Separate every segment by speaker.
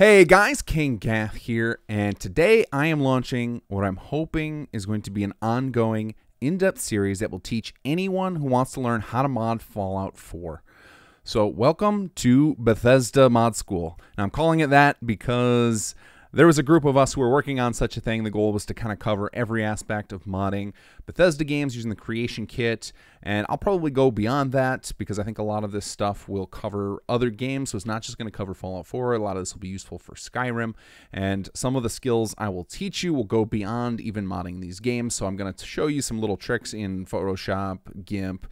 Speaker 1: Hey guys, kinggath here, and today I am launching what I'm hoping is going to be an ongoing, in depth series that will teach anyone who wants to learn how to mod Fallout 4. So, welcome to Bethesda Mod School. And I'm calling it that because there was a group of us who were working on such a thing. The goal was to kind of cover every aspect of modding Bethesda games using the creation kit. And I'll probably go beyond that because I think a lot of this stuff will cover other games. So it's not just going to cover Fallout 4. A lot of this will be useful for Skyrim. And some of the skills I will teach you will go beyond even modding these games. So I'm going to show you some little tricks in Photoshop, GIMP,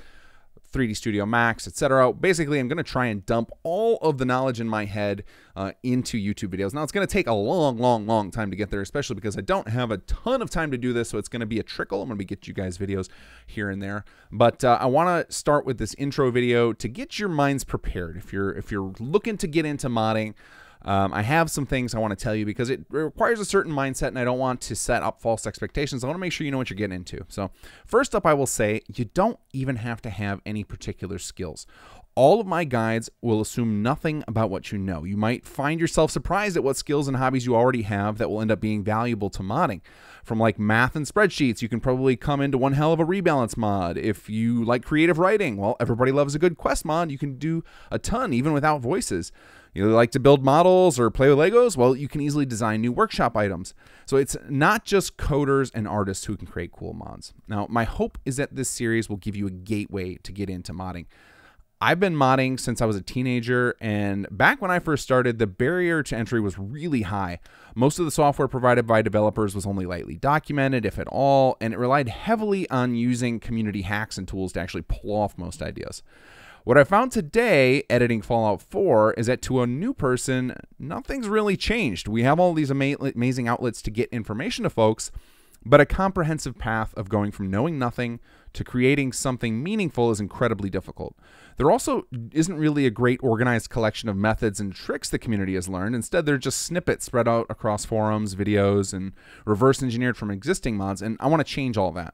Speaker 1: 3D Studio Max, etc. Basically, I'm going to try and dump all of the knowledge in my head uh, into YouTube videos. Now, it's going to take a long, long, long time to get there, especially because I don't have a ton of time to do this, so it's going to be a trickle. I'm going to be get you guys videos here and there, but uh, I want to start with this intro video to get your minds prepared. If you're if you're looking to get into modding, um, I have some things I want to tell you because it requires a certain mindset and I don't want to set up false expectations. I want to make sure you know what you're getting into. So, first up, I will say you don't even have to have any particular skills. All of my guides will assume nothing about what you know. You might find yourself surprised at what skills and hobbies you already have that will end up being valuable to modding. From like math and spreadsheets, you can probably come into one hell of a rebalance mod. If you like creative writing, well, everybody loves a good quest mod. You can do a ton even without voices. You like to build models or play with Legos? Well, you can easily design new workshop items. So it's not just coders and artists who can create cool mods. Now, my hope is that this series will give you a gateway to get into modding. I've been modding since I was a teenager, and back when I first started, the barrier to entry was really high. Most of the software provided by developers was only lightly documented, if at all, and it relied heavily on using community hacks and tools to actually pull off most ideas. What I found today editing Fallout 4 is that to a new person, nothing's really changed. We have all these ama amazing outlets to get information to folks, but a comprehensive path of going from knowing nothing to creating something meaningful is incredibly difficult. There also isn't really a great organized collection of methods and tricks the community has learned. Instead, they're just snippets spread out across forums, videos, and reverse engineered from existing mods, and I want to change all that.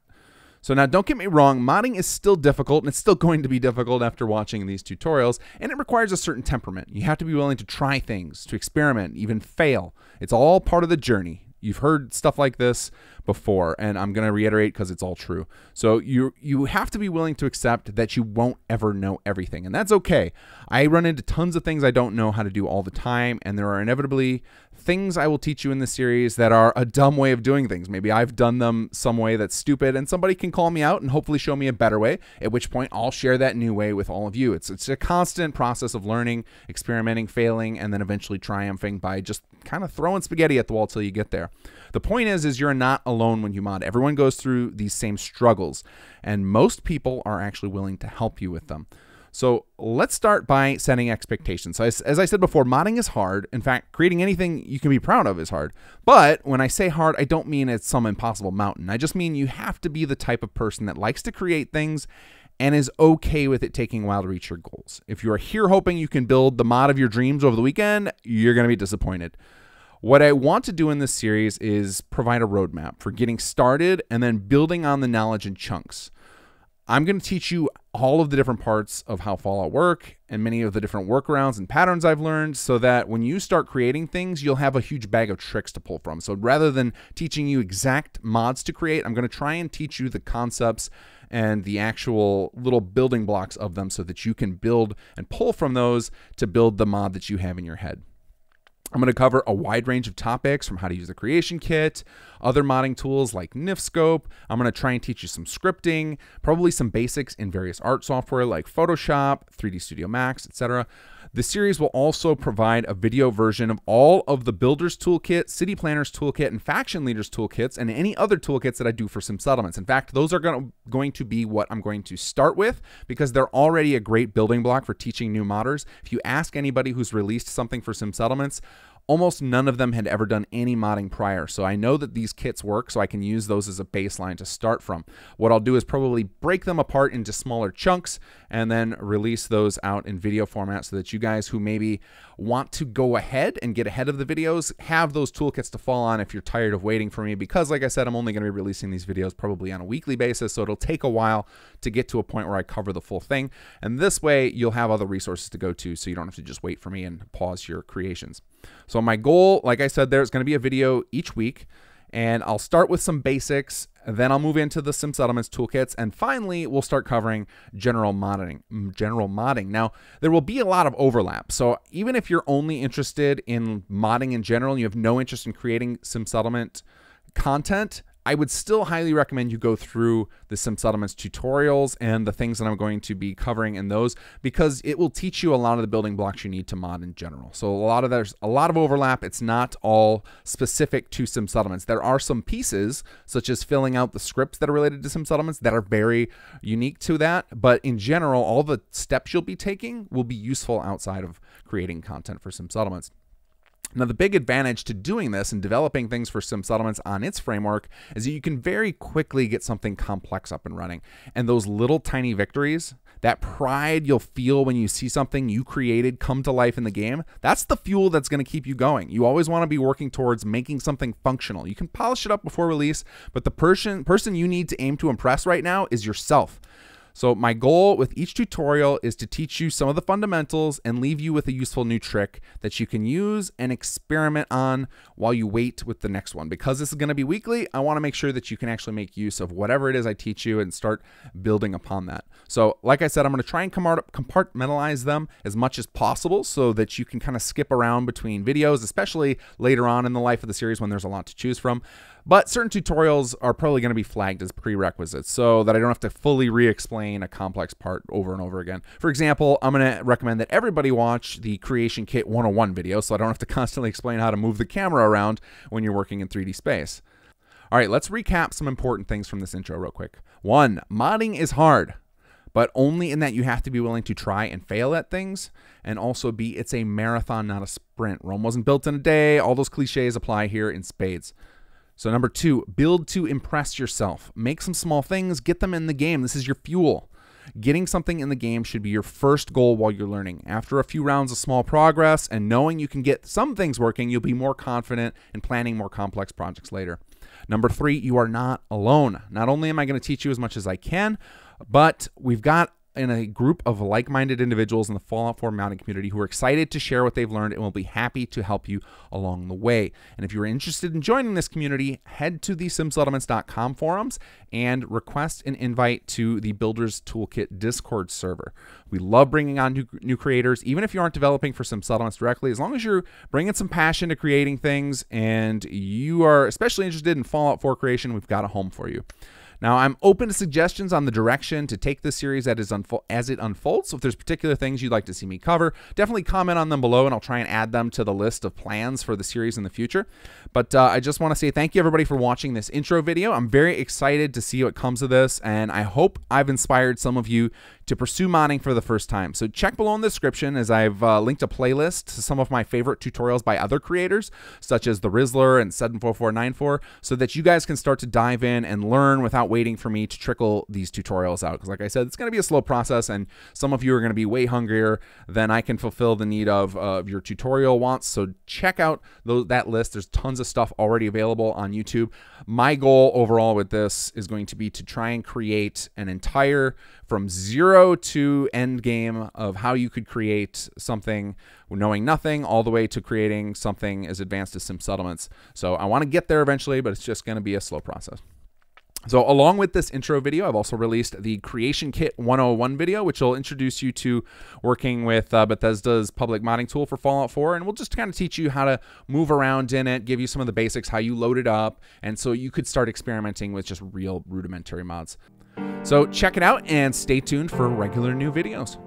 Speaker 1: So now don't get me wrong, modding is still difficult and it's still going to be difficult after watching these tutorials and it requires a certain temperament. You have to be willing to try things, to experiment, even fail. It's all part of the journey. You've heard stuff like this before, and I'm going to reiterate because it's all true. So you you have to be willing to accept that you won't ever know everything, and that's okay. I run into tons of things I don't know how to do all the time, and there are inevitably things I will teach you in this series that are a dumb way of doing things. Maybe I've done them some way that's stupid, and somebody can call me out and hopefully show me a better way. At which point, I'll share that new way with all of you. It's it's a constant process of learning, experimenting, failing, and then eventually triumphing by just kind of throwing spaghetti at the wall till you get there. The point is, is you're not alone when you mod. Everyone goes through these same struggles, and most people are actually willing to help you with them. So let's start by setting expectations. So as, as, I said before, modding is hard. In fact, creating anything you can be proud of is hard. But when I say hard, I don't mean it's some impossible mountain. I just mean you have to be the type of person that likes to create things and is okay with it taking a while to reach your goals. If you are here hoping you can build the mod of your dreams over the weekend, you're going to be disappointed. What I want to do in this series is provide a roadmap for getting started and then building on the knowledge in chunks. I'm going to teach you all of the different parts of how Fallout work and many of the different workarounds and patterns I've learned so that when you start creating things, you'll have a huge bag of tricks to pull from. So rather than teaching you exact mods to create, I'm going to try and teach you the concepts and the actual little building blocks of them so that you can build and pull from those to build the mod that you have in your head. I'm going to cover a wide range of topics from how to use the creation kit, other modding tools like NifSkope. I'm going to try and teach you some scripting, probably some basics in various art software like Photoshop, 3D Studio Max, etc. The series will also provide a video version of all of the Builder's Toolkit, City Planner's Toolkit, and Faction Leader's Toolkits, and any other toolkits that I do for Sim Settlements. In fact, those are going to be what I'm going to start with because they're already a great building block for teaching new modders. If you ask anybody who's released something for Sim Settlements, almost none of them had ever done any modding prior. So I know that these kits work, so I can use those as a baseline to start from. What I'll do is probably break them apart into smaller chunks and then release those out in video format so that you guys who maybe want to go ahead and get ahead of the videos have those toolkits to fall on if you're tired of waiting for me because like I said I'm only going to be releasing these videos probably on a weekly basis so it'll take a while to get to a point where I cover the full thing and this way you'll have other resources to go to so you don't have to just wait for me and pause your creations. So my goal, like I said, there's going to be a video each week and I'll start with some basics, then I'll move into the Sim Settlements toolkits, and finally we'll start covering general modding. General modding. Now there will be a lot of overlap, so even if you're only interested in modding in general, and you have no interest in creating Sim Settlement content, I would still highly recommend you go through the Sim Settlements tutorials and the things that I'm going to be covering in those because it will teach you a lot of the building blocks you need to mod in general. So a lot of there's a lot of overlap. It's not all specific to Sim Settlements. There are some pieces such as filling out the scripts that are related to Sim Settlements that are very unique to that, but in general all the steps you'll be taking will be useful outside of creating content for Sim Settlements. Now, the big advantage to doing this and developing things for Sim Settlements on its framework is that you can very quickly get something complex up and running. And those little tiny victories, that pride you'll feel when you see something you created come to life in the game, that's the fuel that's going to keep you going. You always want to be working towards making something functional. You can polish it up before release, but the person person you need to aim to impress right now is yourself. So my goal with each tutorial is to teach you some of the fundamentals and leave you with a useful new trick that you can use and experiment on while you wait with the next one. Because this is going to be weekly, I want to make sure that you can actually make use of whatever it is I teach you and start building upon that. So like I said, I'm going to try and compartmentalize them as much as possible so that you can kind of skip around between videos, especially later on in the life of the series when there's a lot to choose from. But certain tutorials are probably going to be flagged as prerequisites so that I don't have to fully re-explain a complex part over and over again. For example, I'm going to recommend that everybody watch the Creation Kit 101 video so I don't have to constantly explain how to move the camera around when you're working in 3D space. All right, let's recap some important things from this intro real quick. One, modding is hard but only in that you have to be willing to try and fail at things and also be it's a marathon not a sprint rome wasn't built in a day all those cliches apply here in spades so, number two, build to impress yourself. Make some small things, get them in the game. This is your fuel. Getting something in the game should be your first goal while you're learning. After a few rounds of small progress and knowing you can get some things working, you'll be more confident in planning more complex projects later. Number three, you are not alone. Not only am I going to teach you as much as I can, but we've got in a group of like minded individuals in the Fallout 4 modding community who are excited to share what they've learned and will be happy to help you along the way. And if you're interested in joining this community, head to the simsettlements.com forums and request an invite to the Builders Toolkit Discord server. We love bringing on new, new creators, even if you aren't developing for Sim Settlements directly, as long as you're bringing some passion to creating things and you are especially interested in Fallout 4 creation, we've got a home for you. Now, I'm open to suggestions on the direction to take this series as, it unfolds. So if there's particular things you'd like to see me cover, definitely comment on them below and I'll try and add them to the list of plans for the series in the future. But uh, I just want to say thank you everybody for watching this intro video. I'm very excited to see what comes of this and I hope I've inspired some of you to pursue modding for the first time. So check below in the description as I've uh, linked a playlist to some of my favorite tutorials by other creators, such as the Rizzler and 74494, so that you guys can start to dive in and learn without waiting for me to trickle these tutorials out. Because like I said, it's going to be a slow process, and some of you are going to be way hungrier than I can fulfill the need of uh, your tutorial wants. So check out those, that list. There's tons of stuff already available on YouTube. My goal overall with this is going to be to try and create an entire from zero to end game of how you could create something knowing nothing all the way to creating something as advanced as sim settlements. So I want to get there eventually, but it's just going to be a slow process. So along with this intro video, I've also released the Creation Kit 101 video, which will introduce you to working with uh, Bethesda's public modding tool for Fallout 4. And we'll just kind of teach you how to move around in it, give you some of the basics, how you load it up, and so you could start experimenting with just real rudimentary mods. So check it out and stay tuned for regular new videos.